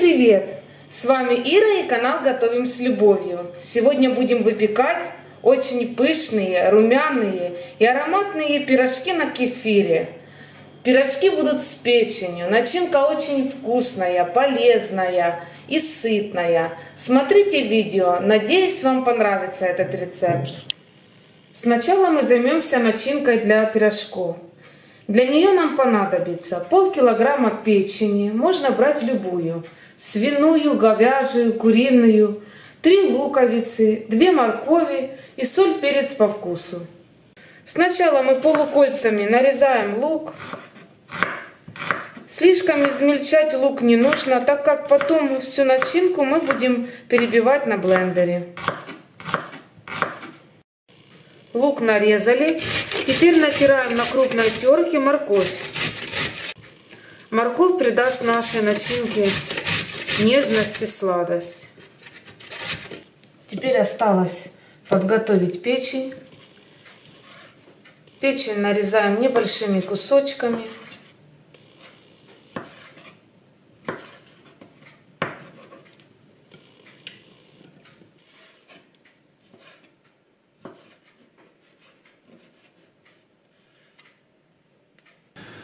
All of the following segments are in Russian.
привет! С вами Ира и канал Готовим с любовью. Сегодня будем выпекать очень пышные, румяные и ароматные пирожки на кефире. Пирожки будут с печенью. Начинка очень вкусная, полезная и сытная. Смотрите видео. Надеюсь, вам понравится этот рецепт. Сначала мы займемся начинкой для пирожков. Для нее нам понадобится полкилограмма печени, можно брать любую, свиную, говяжью, куриную, три луковицы, две моркови и соль, перец по вкусу. Сначала мы полукольцами нарезаем лук. Слишком измельчать лук не нужно, так как потом всю начинку мы будем перебивать на блендере. Лук нарезали. Теперь натираем на крупной терке морковь. Морковь придаст нашей начинке нежность и сладость. Теперь осталось подготовить печень. Печень нарезаем небольшими кусочками.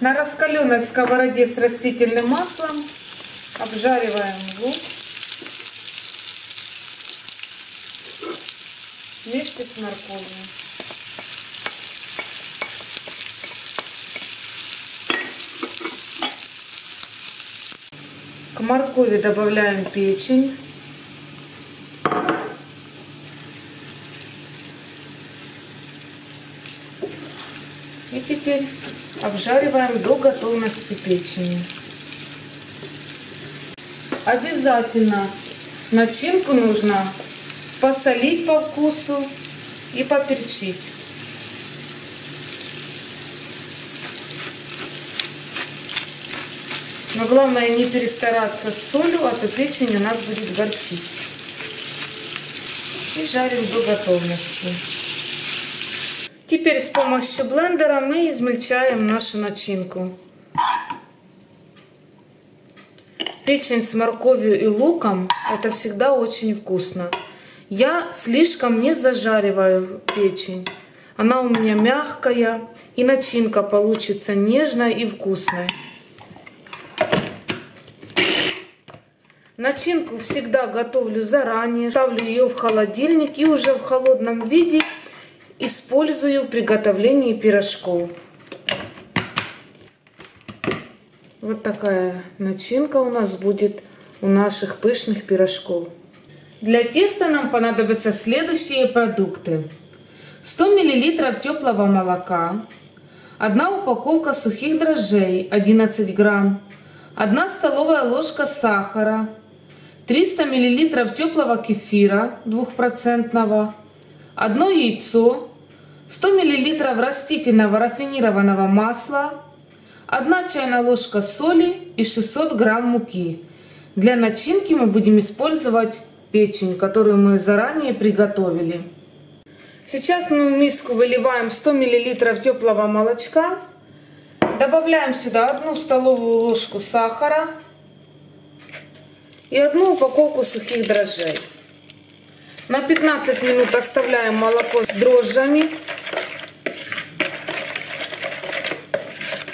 На раскаленной сковороде с растительным маслом обжариваем лук вместе с морковью. К моркови добавляем печень. И теперь обжариваем до готовности печени. Обязательно начинку нужно посолить по вкусу и поперчить. Но главное не перестараться с солью, а то печень у нас будет горчить. И жарим до готовности. Теперь с помощью блендера мы измельчаем нашу начинку. Печень с морковью и луком это всегда очень вкусно. Я слишком не зажариваю печень. Она у меня мягкая и начинка получится нежная и вкусная. Начинку всегда готовлю заранее, ставлю ее в холодильник и уже в холодном виде использую в приготовлении пирожков. Вот такая начинка у нас будет у наших пышных пирожков. Для теста нам понадобятся следующие продукты. 100 мл теплого молока, 1 упаковка сухих дрожжей 11 грамм, 1 столовая ложка сахара, 300 мл теплого кефира 2%, 1 яйцо, 100 мл растительного рафинированного масла, 1 чайная ложка соли и 600 грамм муки. Для начинки мы будем использовать печень, которую мы заранее приготовили. Сейчас мы в миску выливаем 100 мл теплого молочка. Добавляем сюда одну столовую ложку сахара и одну упаковку сухих дрожжей. На 15 минут оставляем молоко с дрожжами.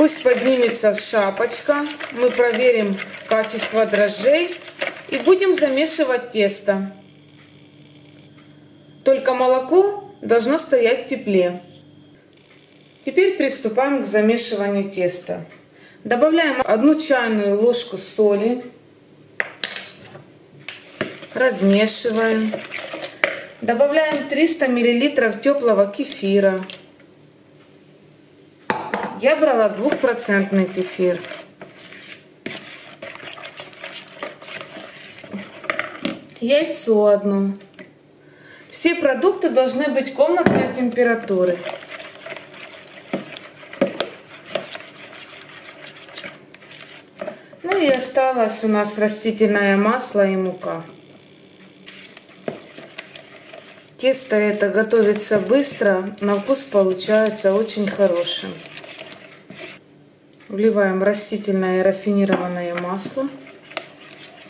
Пусть поднимется шапочка. Мы проверим качество дрожжей и будем замешивать тесто. Только молоко должно стоять в тепле. Теперь приступаем к замешиванию теста. Добавляем одну чайную ложку соли. Размешиваем. Добавляем 300 мл теплого кефира. Я брала двухпроцентный кефир. Яйцо одно. Все продукты должны быть комнатной температуры. Ну и осталось у нас растительное масло и мука. Тесто это готовится быстро, на вкус получается очень хорошим. Вливаем растительное рафинированное масло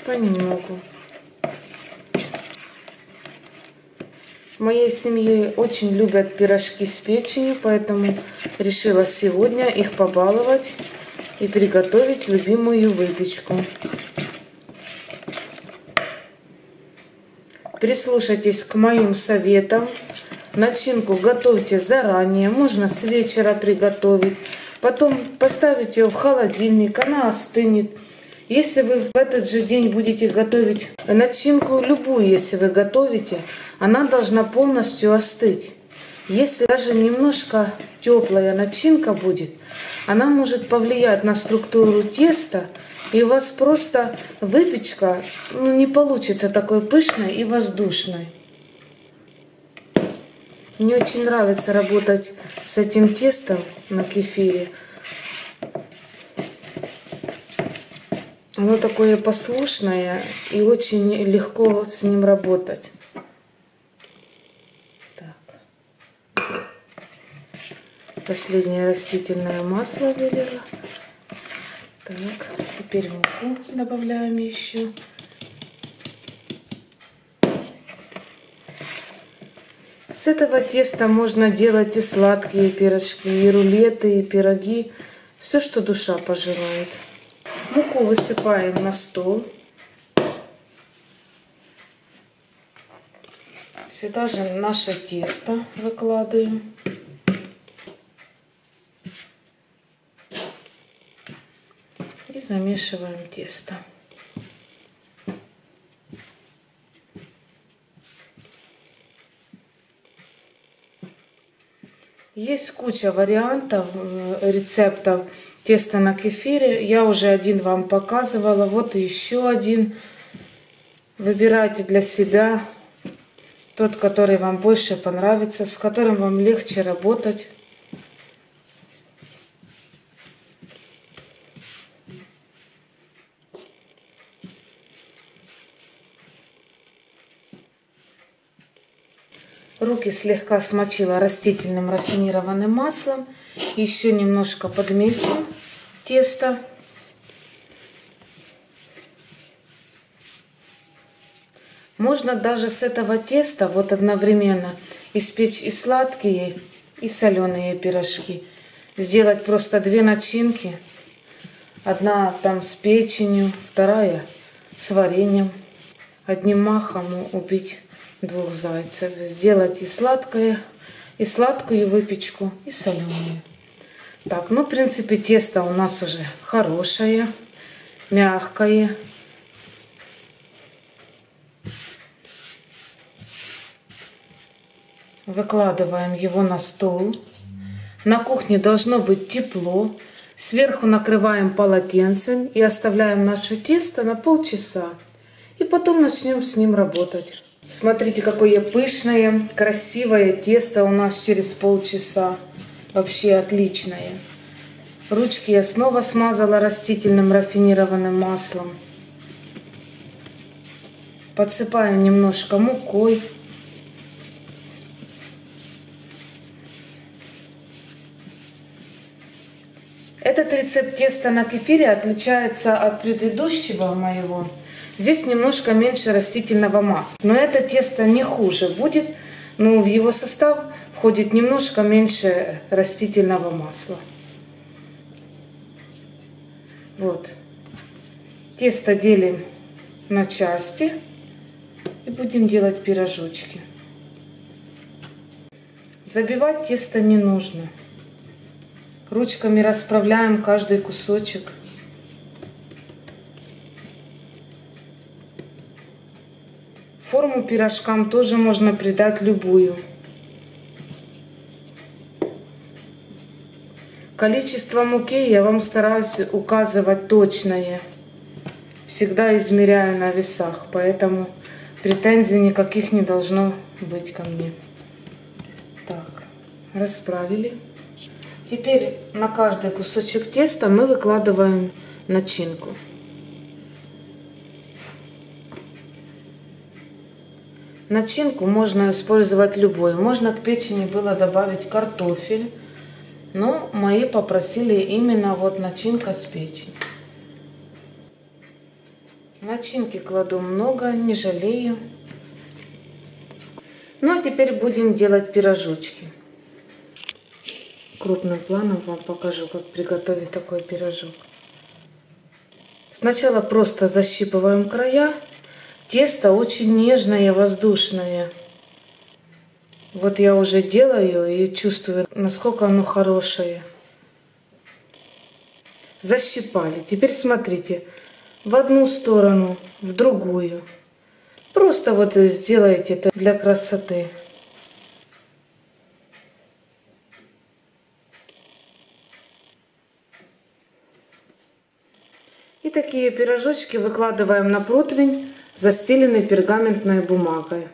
понемногу. В моей семье очень любят пирожки с печенью, поэтому решила сегодня их побаловать и приготовить любимую выпечку. Прислушайтесь к моим советам. Начинку готовьте заранее, можно с вечера приготовить. Потом поставить ее в холодильник, она остынет. Если вы в этот же день будете готовить начинку любую, если вы готовите, она должна полностью остыть. Если даже немножко теплая начинка будет, она может повлиять на структуру теста, и у вас просто выпечка ну, не получится такой пышной и воздушной. Мне очень нравится работать с этим тестом на кефире. Оно такое послушное и очень легко с ним работать. Так. Последнее растительное масло вылила. Так, теперь муку добавляем еще. С этого теста можно делать и сладкие пирожки, и рулеты, и пироги. Все, что душа пожелает. Муку высыпаем на стол. Сюда же наше тесто выкладываем. И замешиваем тесто. Есть куча вариантов, э, рецептов теста на кефире. Я уже один вам показывала. Вот еще один. Выбирайте для себя тот, который вам больше понравится, с которым вам легче работать. Руки слегка смочила растительным рафинированным маслом. Еще немножко подмесим тесто. Можно даже с этого теста вот одновременно испечь и сладкие, и соленые пирожки. Сделать просто две начинки. Одна там с печенью, вторая с вареньем. Одним махом убить двух зайцев. Сделать и сладкое, и сладкую выпечку, и соленую. Так, ну, в принципе, тесто у нас уже хорошее, мягкое. Выкладываем его на стол. На кухне должно быть тепло. Сверху накрываем полотенцем и оставляем наше тесто на полчаса. И потом начнем с ним работать. Смотрите, какое пышное, красивое тесто у нас через полчаса. Вообще отличное. Ручки я снова смазала растительным рафинированным маслом. Подсыпаем немножко мукой. Этот рецепт теста на кефире отличается от предыдущего моего. Здесь немножко меньше растительного масла. Но это тесто не хуже будет, но в его состав входит немножко меньше растительного масла. Вот. Тесто делим на части и будем делать пирожочки. Забивать тесто не нужно. Ручками расправляем каждый кусочек. Форму пирожкам тоже можно придать любую. Количество муки я вам стараюсь указывать точное. Всегда измеряю на весах, поэтому претензий никаких не должно быть ко мне. Так, расправили. Теперь на каждый кусочек теста мы выкладываем начинку. Начинку можно использовать любую. Можно к печени было добавить картофель. Но мои попросили именно вот начинка с печени. Начинки кладу много, не жалею. Ну а теперь будем делать пирожочки. Крупным планом вам покажу, как приготовить такой пирожок. Сначала просто защипываем края. Тесто очень нежное, воздушное. Вот я уже делаю и чувствую, насколько оно хорошее. Защипали. Теперь смотрите, в одну сторону, в другую. Просто вот сделайте это для красоты. Такие пирожочки выкладываем на противень, застеленный пергаментной бумагой.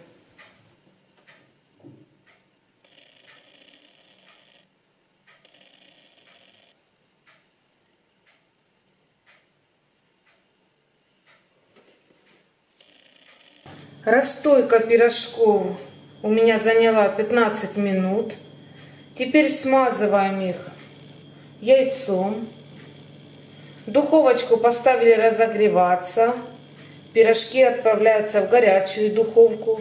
Расстойка пирожков у меня заняла 15 минут. Теперь смазываем их яйцом. Духовочку поставили разогреваться. Пирожки отправляются в горячую духовку.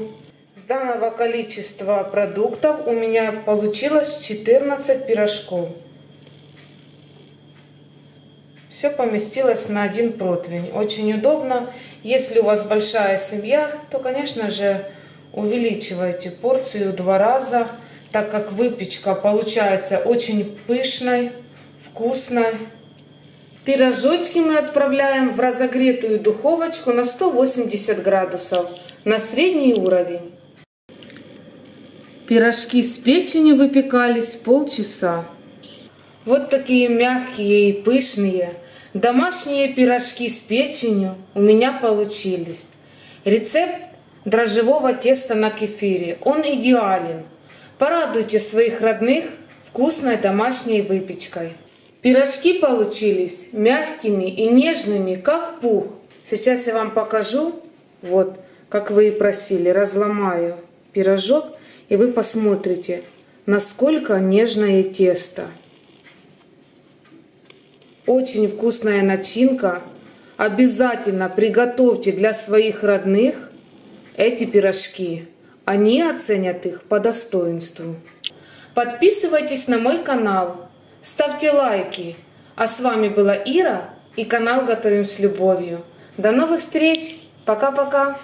С данного количества продуктов у меня получилось 14 пирожков. Все поместилось на один противень. Очень удобно. Если у вас большая семья, то, конечно же, увеличивайте порцию два раза, так как выпечка получается очень пышной, вкусной. Пирожочки мы отправляем в разогретую духовочку на 180 градусов на средний уровень. Пирожки с печенью выпекались полчаса. Вот такие мягкие и пышные. Домашние пирожки с печенью у меня получились. Рецепт дрожжевого теста на кефире. Он идеален. Порадуйте своих родных вкусной домашней выпечкой. Пирожки получились мягкими и нежными, как пух. Сейчас я вам покажу, вот, как вы и просили, разломаю пирожок, и вы посмотрите, насколько нежное тесто. Очень вкусная начинка. Обязательно приготовьте для своих родных эти пирожки. Они оценят их по достоинству. Подписывайтесь на мой канал ставьте лайки. А с вами была Ира и канал Готовим с любовью. До новых встреч. Пока-пока.